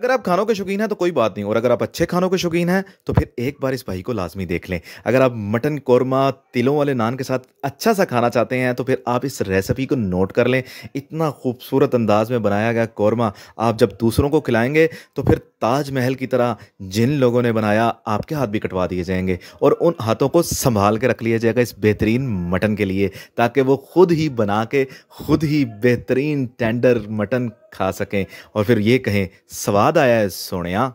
अगर आप खानों के शौकीन हैं तो कोई बात नहीं, और अगर आप अच्छे खानों के शौकीन हैं तो फिर एक बार इस भाई को लाजमी देख लें। अगर आप मटन, कौरमा, तिलों वाले नान के साथ अच्छा सा खाना चाहते हैं तो फिर आप इस रेसिपी को नोट कर लें। इतना खूबसूरत अंदाज में बनाया गया कौरमा, आप जब दूसरों को खिलाएँगे तो फिर ताजमहल की तरह जिन लोगों ने बनाया, आपके हाथ भी कटवा दिए जाएँगे और उन हाथों को संभाल के रख लिया जाएगा इस बेहतरीन मटन के लिए, ताकि वो खुद ही बना के, खुद ही बेहतरीन टेंडर मटन खा सकें। और फिर ये कहें, स्वाद आया है सोनिया।